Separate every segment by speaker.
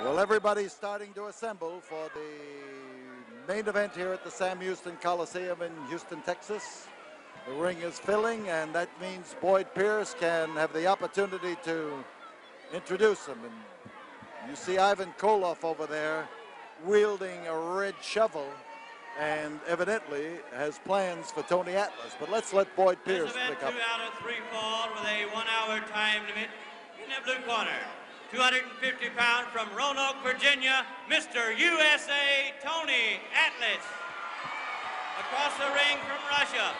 Speaker 1: Well, everybody's starting to assemble for the main event here at the Sam Houston Coliseum in Houston, Texas. The ring is filling, and that means Boyd Pierce can have the opportunity to introduce him. And you see Ivan Koloff over there wielding a red shovel and evidently has plans for Tony Atlas. But let's let Boyd Pierce pick up.
Speaker 2: two out of three fall with a one-hour time limit in the blue corner. 250 pounds from Roanoke, Virginia, Mr. USA Tony Atlas. Across the ring from Russia,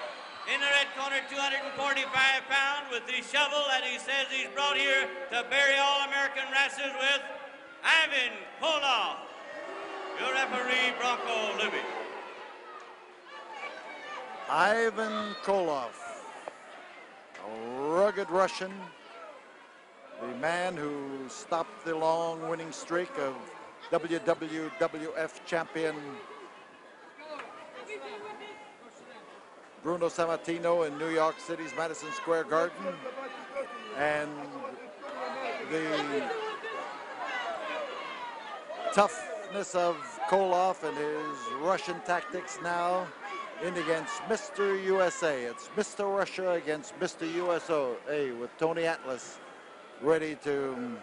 Speaker 2: in the red corner, 245 pounds with the shovel that he says he's brought here to bury all American wrestlers with, Ivan Koloff. Your referee, Bronko Lubich.
Speaker 1: Ivan Koloff, a rugged Russian, the man who stopped the long winning streak of WWF champion Bruno Sammartino in New York City's Madison Square Garden. And the toughness of Koloff and his Russian tactics now in against Mr. USA. It's Mr. Russia against Mr. USA with Tony Atlas ready to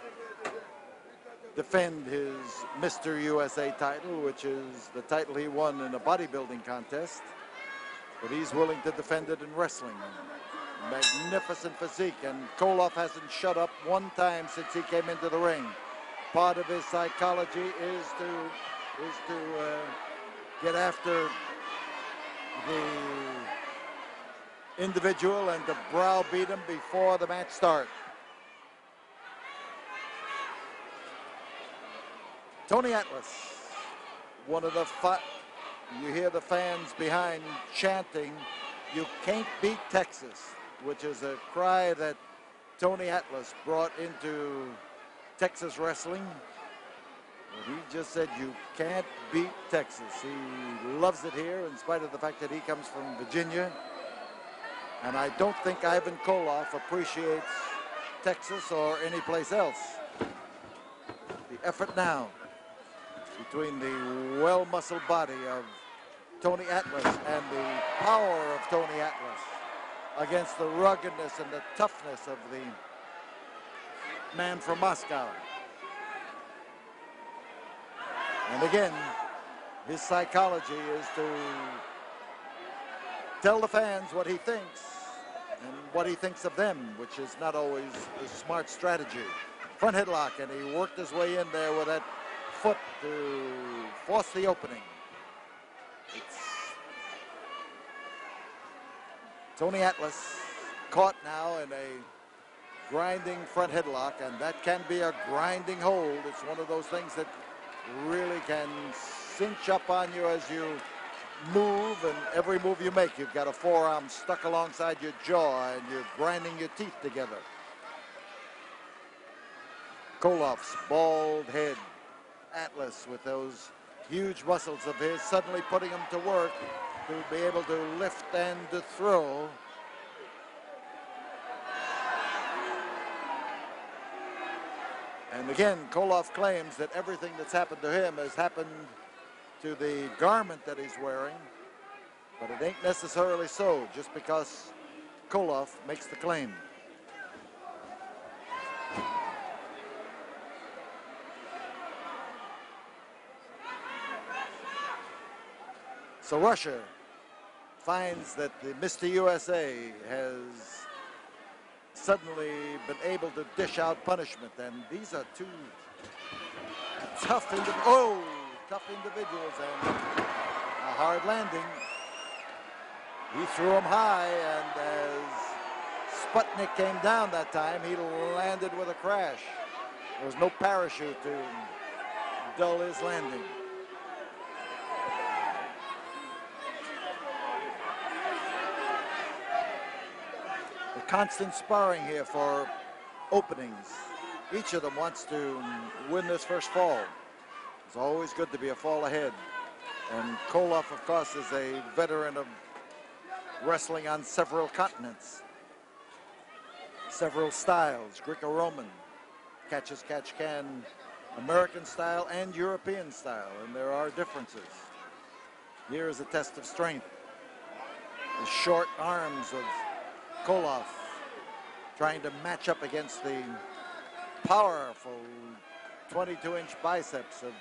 Speaker 1: defend his Mr. USA title, which is the title he won in a bodybuilding contest. But he's willing to defend it in wrestling. Magnificent physique, and Koloff hasn't shut up one time since he came into the ring. Part of his psychology is to is to uh, get after the individual and to browbeat him before the match starts. Tony Atlas, one of the you hear the fans behind chanting, you can't beat Texas, which is a cry that Tony Atlas brought into Texas wrestling. He just said you can't beat Texas. He loves it here in spite of the fact that he comes from Virginia. And I don't think Ivan Koloff appreciates Texas or any place else. The effort now between the well-muscled body of Tony Atlas and the power of Tony Atlas against the ruggedness and the toughness of the man from Moscow. And again, his psychology is to tell the fans what he thinks and what he thinks of them, which is not always a smart strategy. Front headlock, and he worked his way in there with that foot to force the opening. It's Tony Atlas caught now in a grinding front headlock, and that can be a grinding hold. It's one of those things that really can cinch up on you as you move, and every move you make, you've got a forearm stuck alongside your jaw, and you're grinding your teeth together. Koloff's bald head Atlas with those huge muscles of his, suddenly putting him to work to be able to lift and to throw. And again, Koloff claims that everything that's happened to him has happened to the garment that he's wearing, but it ain't necessarily so just because Koloff makes the claim. So Russia finds that the Mr. USA has suddenly been able to dish out punishment. And these are two tough, oh, tough individuals and a hard landing. He threw him high, and as Sputnik came down that time, he landed with a crash. There was no parachute to dull his landing. Constant sparring here for openings. Each of them wants to win this first fall. It's always good to be a fall ahead. And Koloff, of course, is a veteran of wrestling on several continents, several styles, Greco-Roman, catch as catch can, American style and European style, and there are differences. Here is a test of strength. The short arms of Koloff trying to match up against the powerful 22-inch biceps of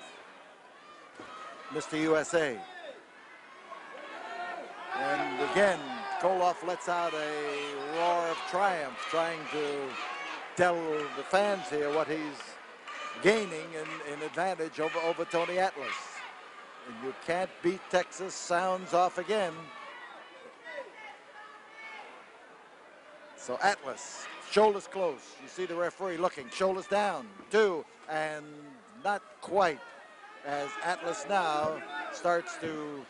Speaker 1: Mr. USA. And again, Koloff lets out a roar of triumph, trying to tell the fans here what he's gaining in, in advantage over, over Tony Atlas. And you can't beat Texas sounds off again. So Atlas, shoulders close. You see the referee looking, shoulders down, two, and not quite. As Atlas now starts to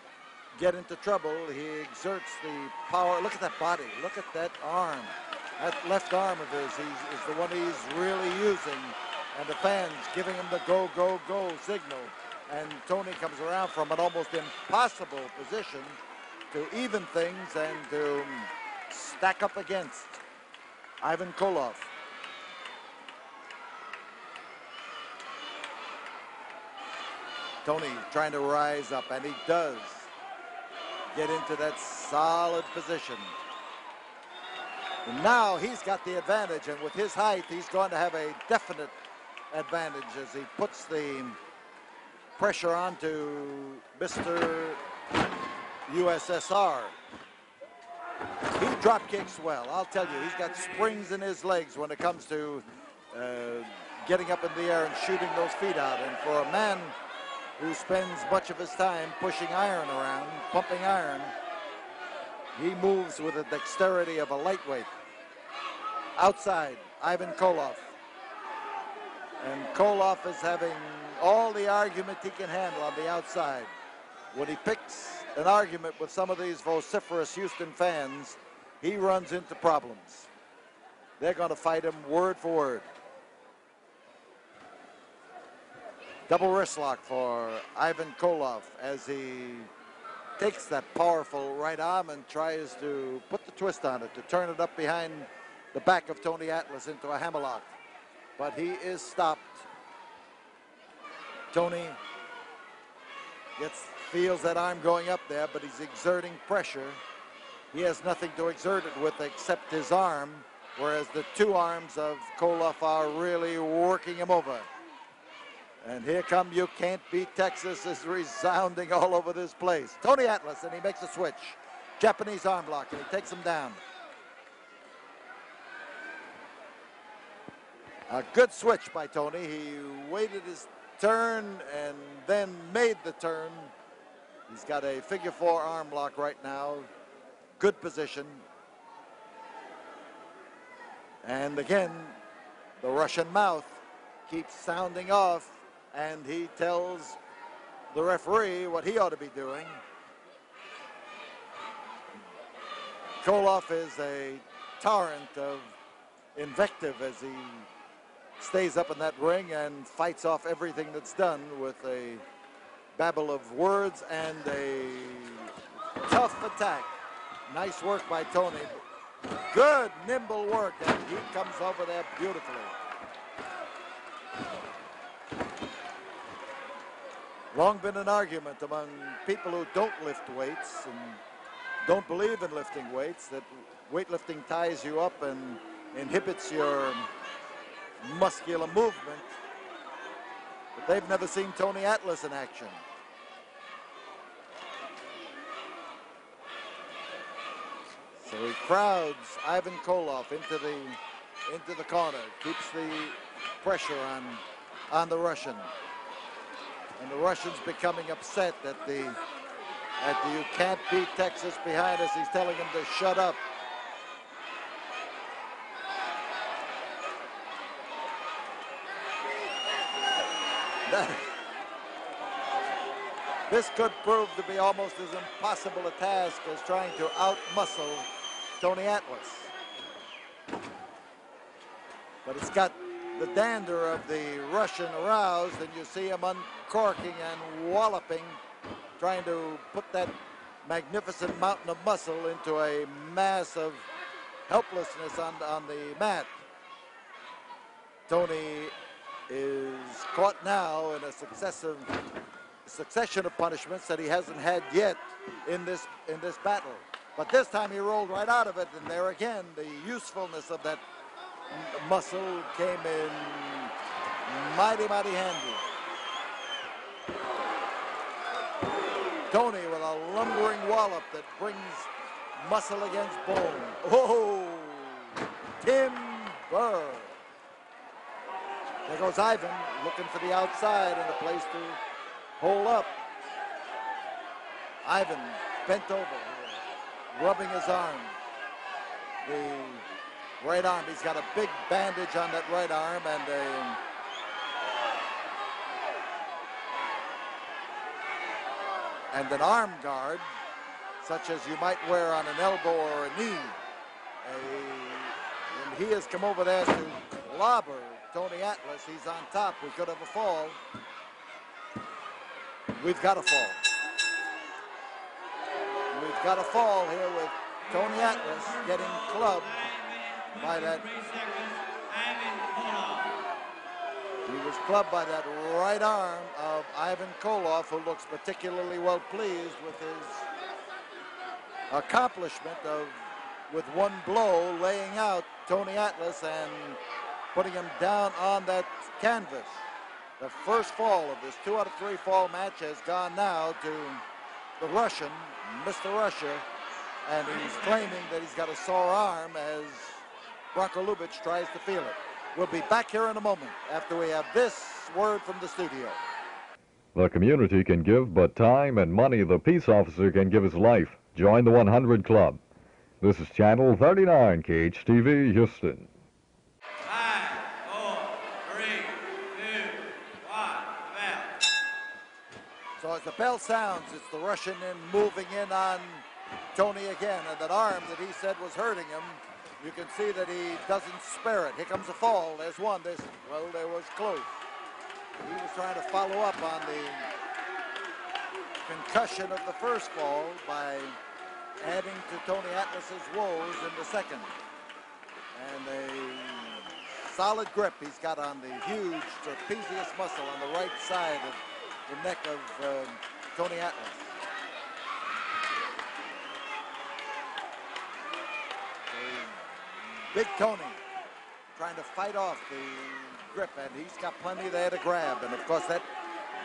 Speaker 1: get into trouble, he exerts the power. Look at that body. Look at that arm. That left arm of his is the one he's really using. And the fans giving him the go, go, go signal. And Tony comes around from an almost impossible position to even things and to stack up against Ivan Koloff. Tony trying to rise up, and he does get into that solid position. And now he's got the advantage, and with his height, he's going to have a definite advantage as he puts the pressure onto Mr. USSR. Drop kicks well, I'll tell you. He's got springs in his legs when it comes to uh, getting up in the air and shooting those feet out. And for a man who spends much of his time pushing iron around, pumping iron, he moves with the dexterity of a lightweight. Outside, Ivan Koloff. And Koloff is having all the argument he can handle on the outside. When he picks an argument with some of these vociferous Houston fans, he runs into problems. They're going to fight him word for word. Double wrist lock for Ivan Koloff as he takes that powerful right arm and tries to put the twist on it to turn it up behind the back of Tony Atlas into a hammerlock. But he is stopped. Tony gets feels that arm going up there, but he's exerting pressure. He has nothing to exert it with except his arm, whereas the two arms of Koloff are really working him over. And here come You Can't Beat Texas is resounding all over this place. Tony Atlas, and he makes a switch. Japanese arm block, and he takes him down. A good switch by Tony. He waited his turn and then made the turn. He's got a figure four arm block right now. Good position. And again, the Russian mouth keeps sounding off and he tells the referee what he ought to be doing. Koloff is a torrent of invective as he stays up in that ring and fights off everything that's done with a babble of words and a tough attack. Nice work by Tony. Good, nimble work, and he comes over there beautifully. Long been an argument among people who don't lift weights and don't believe in lifting weights that weightlifting ties you up and inhibits your muscular movement. But they've never seen Tony Atlas in action. So he crowds Ivan Koloff into the into the corner, keeps the pressure on on the Russian. And the Russians becoming upset that the at the you can't beat Texas behind us. He's telling him to shut up. this could prove to be almost as impossible a task as trying to outmuscle Tony Atlas. But it's got the dander of the Russian aroused, and you see him uncorking and walloping, trying to put that magnificent mountain of muscle into a mass of helplessness on, on the mat. Tony is caught now in a successive succession of punishments that he hasn't had yet in this in this battle. But this time he rolled right out of it, and there again, the usefulness of that muscle came in mighty, mighty handy. Tony with a lumbering wallop that brings muscle against bone. Oh, timber. There goes Ivan looking for the outside and a place to hole up. Ivan bent over, rubbing his arm. The right arm, he's got a big bandage on that right arm and a and an arm guard such as you might wear on an elbow or a knee. A, and he has come over there to clobber Tony Atlas. He's on top. We could have a fall. We've got a fall. Got a fall here with Tony Atlas getting clubbed by that. He was clubbed by that right arm of Ivan Koloff, who looks particularly well pleased with his accomplishment of, with one blow, laying out Tony Atlas and putting him down on that canvas. The first fall of this two out of three fall match has gone now to the Russian, Mr. Russia, and he's claiming that he's got a sore arm as Bronko Lubich tries to feel it. We'll be back here in a moment after we have this word from the studio.
Speaker 3: The community can give but time and money the peace officer can give his life. Join the 100 Club. This is Channel 39 KHTV Houston.
Speaker 2: Bell
Speaker 1: sounds, it's the Russian in moving in on Tony again. And that arm that he said was hurting him, you can see that he doesn't spare it. Here comes a fall. There's one. There's, well, there was close. He was trying to follow up on the concussion of the first fall by adding to Tony Atlas's woes in the second. And a solid grip he's got on the huge trapezius muscle on the right side of the neck of um, Tony Atlas. Big Tony trying to fight off the grip, and he's got plenty there to grab. And of course, that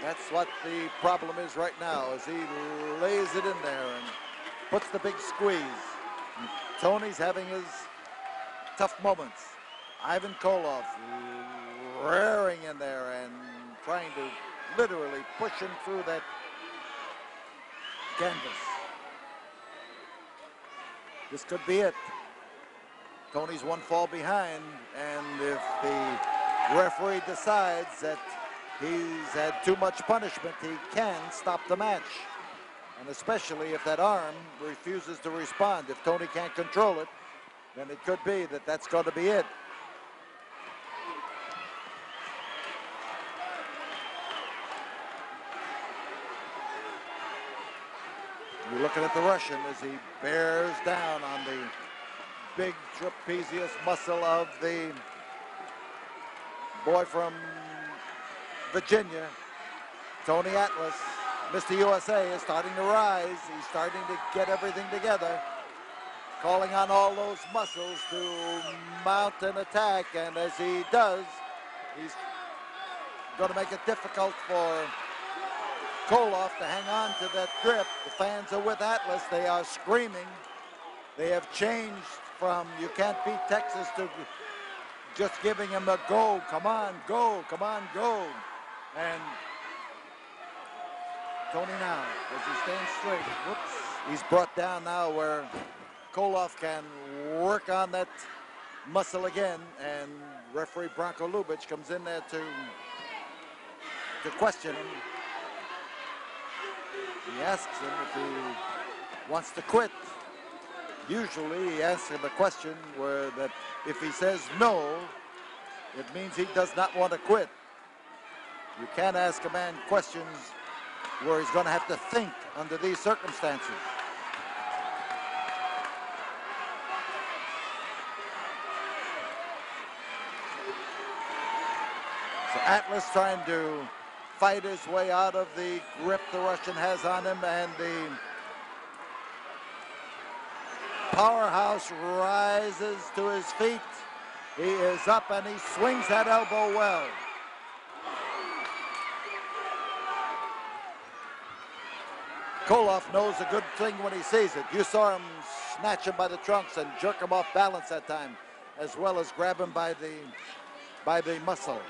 Speaker 1: that's what the problem is right now, as he lays it in there and puts the big squeeze. And Tony's having his tough moments. Ivan Koloff raring in there and trying to literally push him through that canvas. This could be it. Tony's one fall behind, and if the referee decides that he's had too much punishment, he can stop the match. And especially if that arm refuses to respond. If Tony can't control it, then it could be that that's going to be it. Looking at the Russian as he bears down on the big trapezius muscle of the boy from Virginia, Tony Atlas. Mr. USA is starting to rise. He's starting to get everything together, calling on all those muscles to mount an attack. And as he does, he's going to make it difficult for Koloff to hang on to that grip. The fans are with Atlas. They are screaming. They have changed from you can't beat Texas to just giving him a go. Come on, go. Come on, go. And Tony now, as he stands straight, whoops, he's brought down now where Koloff can work on that muscle again. And referee Bronko Lubich comes in there to, to question him. He asks him if he wants to quit. Usually he asks him a question where that if he says no, it means he does not want to quit. You can't ask a man questions where he's going to have to think under these circumstances. So Atlas trying to fight his way out of the grip the Russian has on him, and the powerhouse rises to his feet. He is up and he swings that elbow well. Koloff knows a good thing when he sees it. You saw him snatch him by the trunks and jerk him off balance that time, as well as grab him by the by the muscle,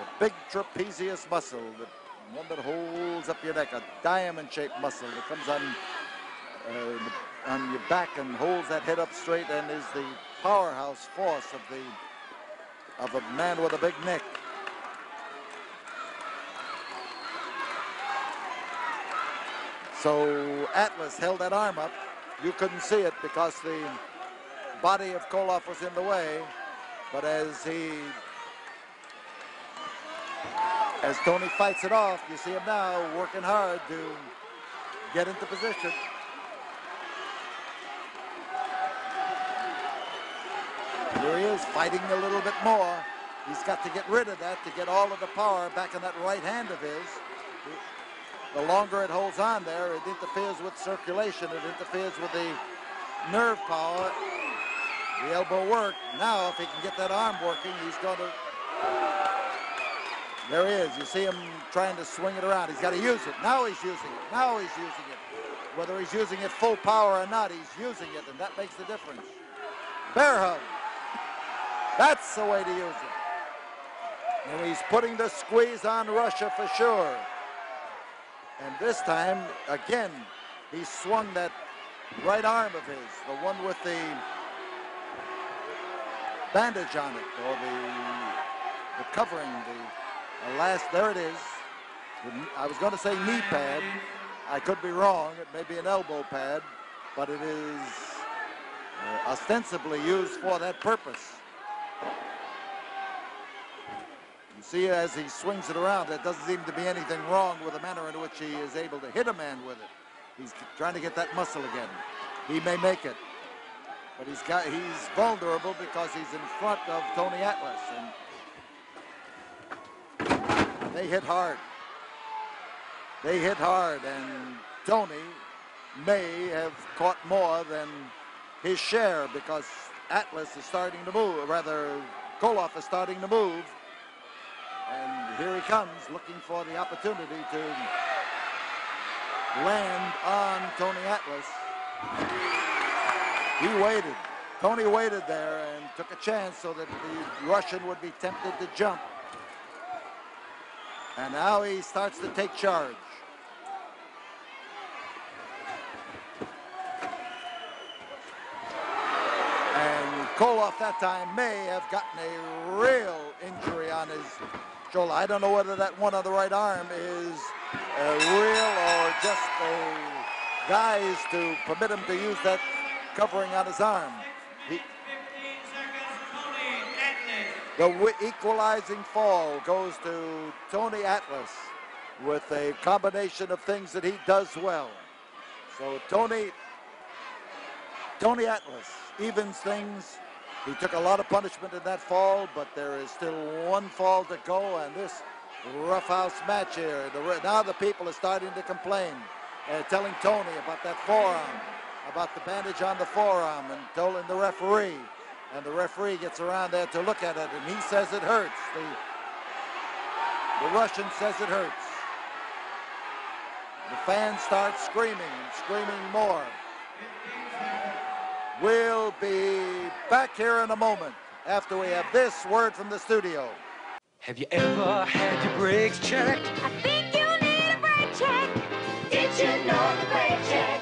Speaker 1: the big trapezius muscle, the one that holds up your neck, a diamond-shaped muscle that comes on uh, on your back and holds that head up straight and is the powerhouse force of the of a man with a big neck. So Atlas held that arm up. You couldn't see it because the body of Koloff was in the way. But as he, as Tony fights it off, you see him now working hard to get into position. Here he is fighting a little bit more. He's got to get rid of that to get all of the power back in that right hand of his. The longer it holds on there, it interferes with circulation. It interferes with the nerve power. The elbow work. Now, if he can get that arm working, he's going to... There he is. You see him trying to swing it around. He's got to use it. Now he's using it. Now he's using it. Whether he's using it full power or not, he's using it, and that makes the difference. Bear hug. That's the way to use it. And he's putting the squeeze on Russia for sure. And this time, again, he swung that right arm of his, the one with the bandage on it, or the, the covering, the, last, there it is. I was going to say knee pad. I could be wrong. It may be an elbow pad, but it is uh, ostensibly used for that purpose. You see as he swings it around, there doesn't seem to be anything wrong with the manner in which he is able to hit a man with it. He's trying to get that muscle again. He may make it, but he's got he's vulnerable because he's in front of Tony Atlas, and they hit hard. They hit hard, and Tony may have caught more than his share because Atlas is starting to move, rather, Koloff is starting to move. And here he comes looking for the opportunity to land on Tony Atlas. He waited. Tony waited there and took a chance so that the Russian would be tempted to jump. And now he starts to take charge. And Koloff that time may have gotten a real injury on his shoulder. I don't know whether that one on the right arm is real or just a guise to permit him to use that covering on his arm. He, the equalizing fall goes to Tony Atlas with a combination of things that he does well. So Tony, Tony Atlas evens things he took a lot of punishment in that fall, but there is still one fall to go, and this roughhouse match here. The, now the people are starting to complain, uh, telling Tony about that forearm, about the bandage on the forearm, and telling the referee. And the referee gets around there to look at it, and he says it hurts. The, the Russian says it hurts. The fans start screaming and screaming more. We'll be back here in a moment after we have this word from the studio.
Speaker 4: Have you ever had your brakes checked?
Speaker 5: I think you need a brake check. Did you know the brake check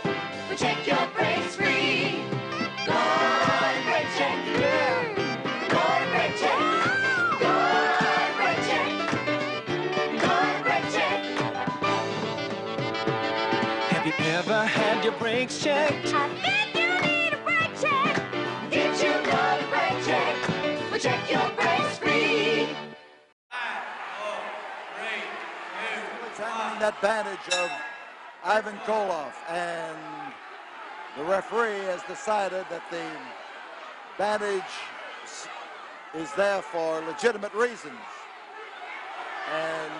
Speaker 5: your brakes? I think you need a brake check. Did you know the brake check will check your brakes free?
Speaker 2: Five, four, three, two,
Speaker 1: examining that bandage of Ivan Koloff, and the referee has decided that the bandage s- is there for legitimate reasons. and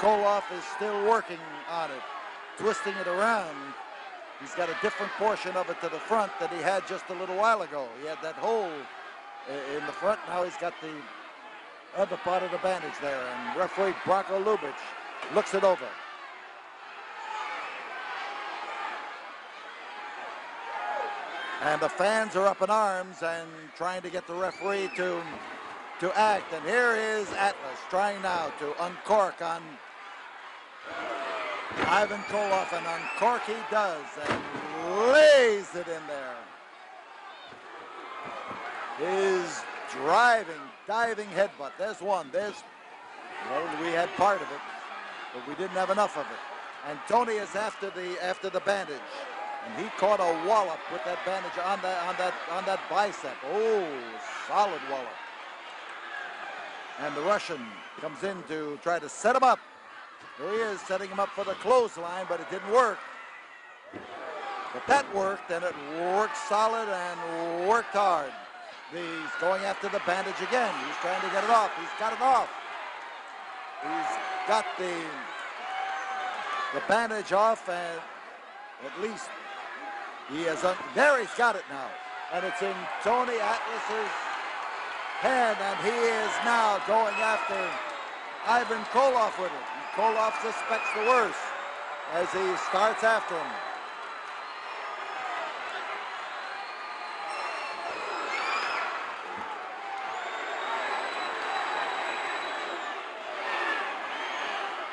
Speaker 1: Koloff is still working on it, twisting it around. He's got a different portion of it to the front that he had just a little while ago. He had that hole in the front. Now he's got the other part of the bandage there. And referee Bronko Lubich looks it over. And the fans are up in arms and trying to get the referee to to act. And here is Atlas trying now to uncork on Ivan Koloff, and uncork he does and lays it in there. His driving, diving headbutt. There's one. There's well, we had part of it, but we didn't have enough of it. And Tony is after the after the bandage, and he caught a wallop with that bandage on that on that on that bicep. Oh, solid wallop. And the Russian comes in to try to set him up. There he is, setting him up for the clothesline, but it didn't work. But that worked, and it worked solid and worked hard. He's going after the bandage again. He's trying to get it off. He's got it off. He's got the the bandage off, and at least he has. Un- there, he's got it now, and it's in Tony Atlas's hand, and he is now going after Ivan Koloff with it. Koloff suspects the worst as he starts after him.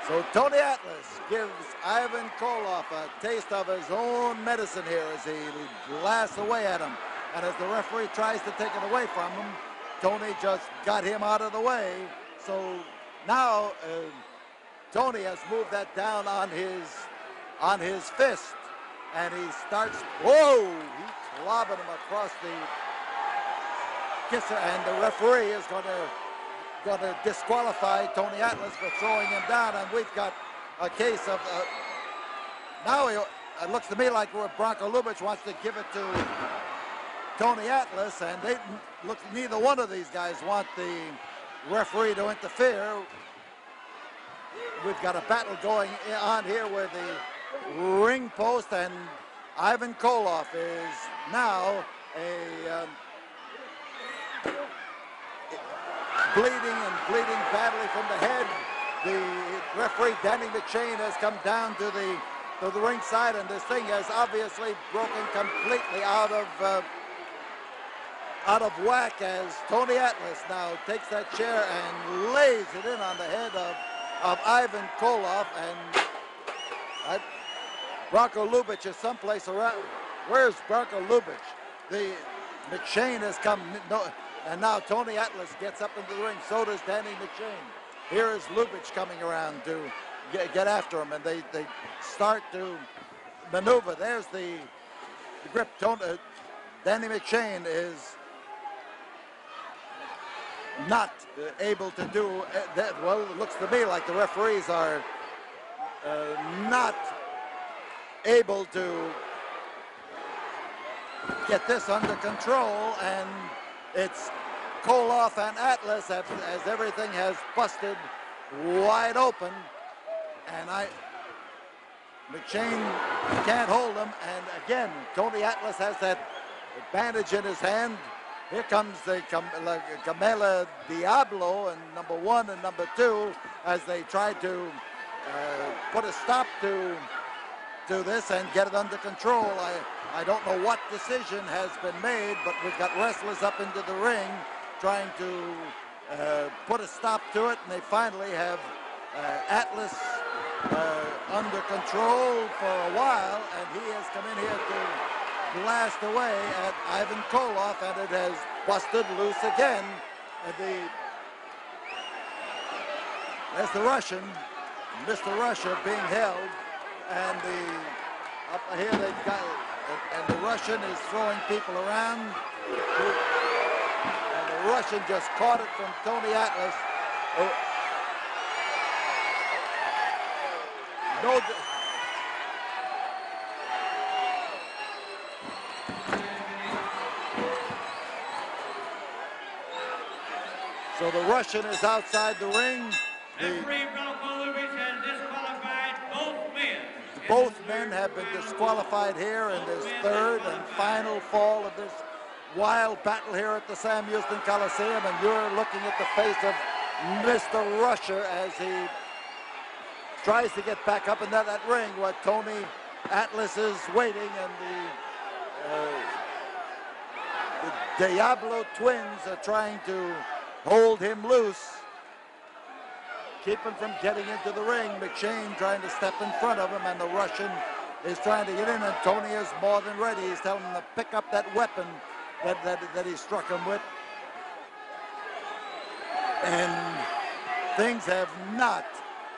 Speaker 1: So Tony Atlas gives Ivan Koloff a taste of his own medicine here as he blasts away at him. And as the referee tries to take it away from him, Tony just got him out of the way. So now uh, Tony has moved that down on his on his fist, and he starts. Whoa! He's clobbing him across the kisser, and the referee is going to going to disqualify Tony Atlas for throwing him down, and we've got a case of. Uh, now he, it looks to me like where Bronko Lubich wants to give it to Tony Atlas, and they look. Neither one of these guys want the referee to interfere. We've got a battle going on here where the ring post and Ivan Koloff is now a. Um, bleeding and bleeding badly from the head. The referee Danny McShain has come down to the to the ringside, and this thing has obviously broken completely out of uh, out of whack as Tony Atlas now takes that chair and lays it in on the head of of Ivan Koloff, and I, Bronko Lubich is someplace around. Where's Bronko Lubich? The McShain has come. No, and now Tony Atlas gets up into the ring. So does Danny McShain. Here is Lubich coming around to get, get after him, and they, they start to maneuver. There's the, the grip. Tony, uh, Danny McShain is not uh, able to do that. Well, it looks to me like the referees are uh, not able to get this under control, and it's Koloff and Atlas as, as everything has busted wide open, and I McShain can't hold him, and again Tony Atlas has that bandage in his hand. Here comes the Cam- La- Camela Diablo and number one and number two as they try to uh, put a stop to to this and get it under control. I, I don't know what decision has been made, but we've got wrestlers up into the ring trying to uh, put a stop to it, and they finally have uh, Atlas uh, under control for a while, and he has come in here to blast away at Ivan Koloff, and it has busted loose again. And the there's the Russian, Mr. Russia being held, and the up here they've got, and the Russian is throwing people around. And the Russian just caught it from Tony Atlas. Oh. No. The Russian is outside the ring. The-
Speaker 2: Referee Bronko Lubich has disqualified both men.
Speaker 1: Both men have been disqualified here in this third and final fall of this wild battle here at the Sam Houston Coliseum, and you're looking at the face of Mr. Russia as he tries to get back up in that, that ring where Tony Atlas is waiting, and the, uh, the Diablo twins are trying to hold him loose keep him from getting into the ring. McShain trying to step in front of him, and the Russian is trying to get in, and Tony is more than ready. He's telling him to pick up that weapon that, that, that he struck him with. And things have not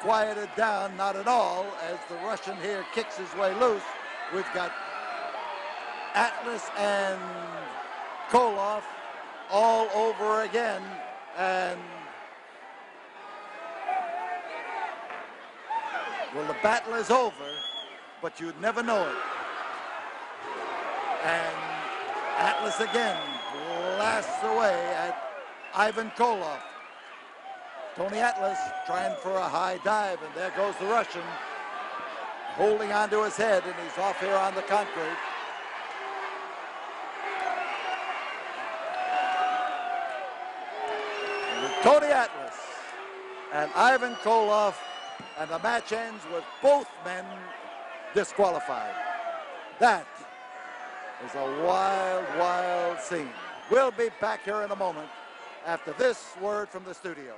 Speaker 1: quieted down, not at all, as the Russian here kicks his way loose. We've got Atlas and Koloff all over again, and Well, the battle is over, but you'd never know it. And Atlas again blasts away at Ivan Koloff. Tony Atlas trying for a high dive, and there goes the Russian, holding onto his head, and he's off here on the concrete. Tony Atlas and Ivan Koloff, and the match ends with both men disqualified. That is a wild, wild scene. We'll be back here in a moment after this word from the studio.